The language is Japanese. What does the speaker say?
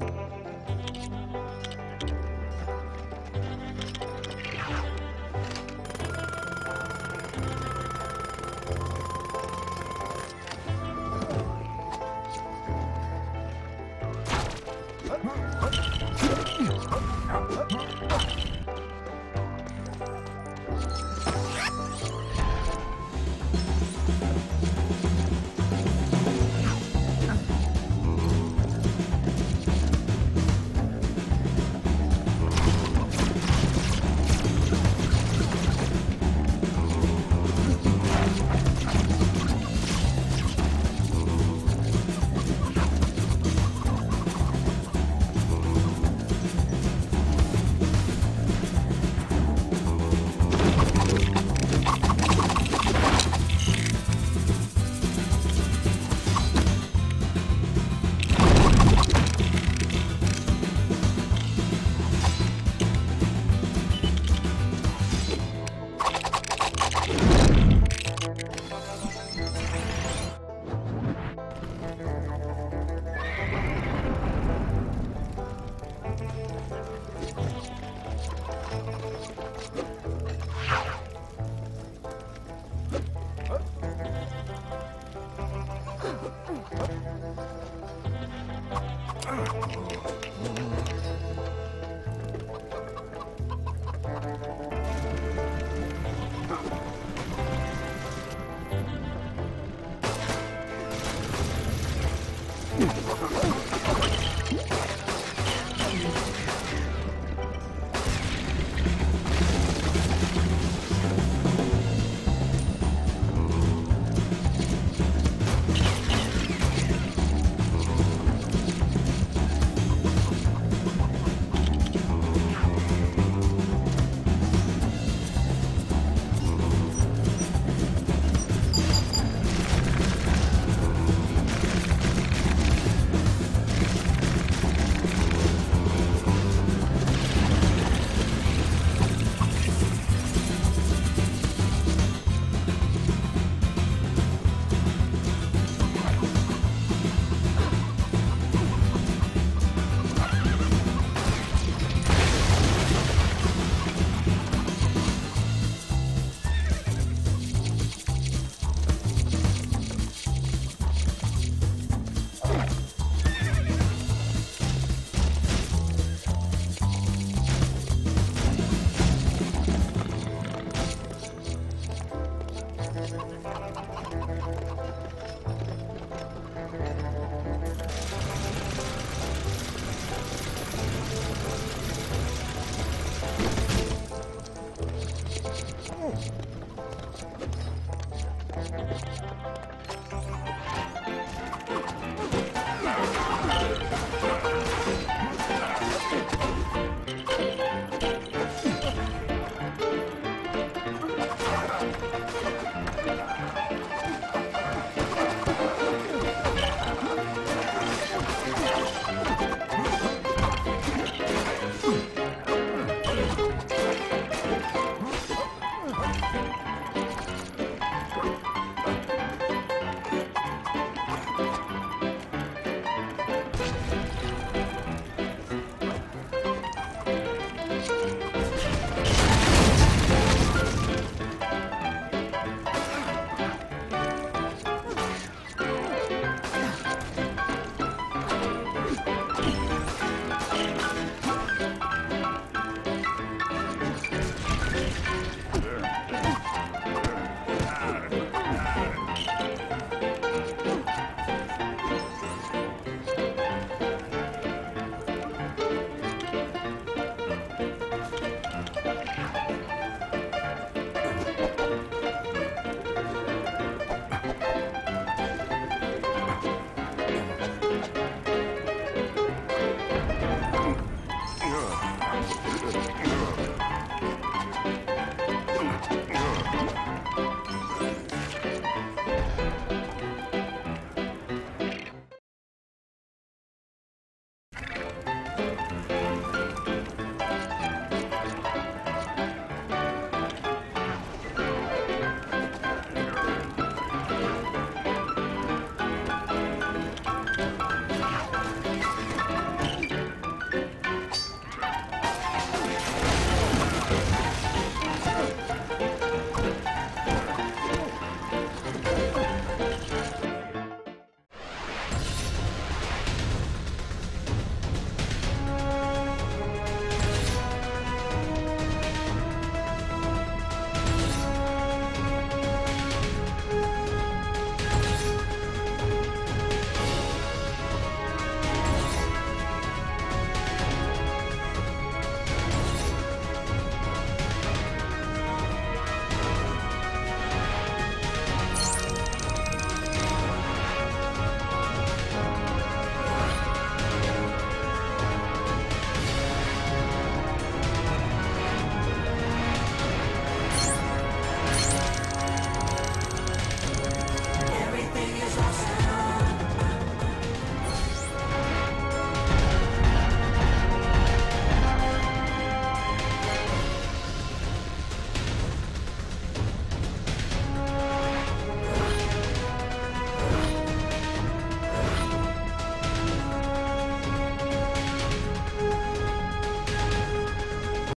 うん。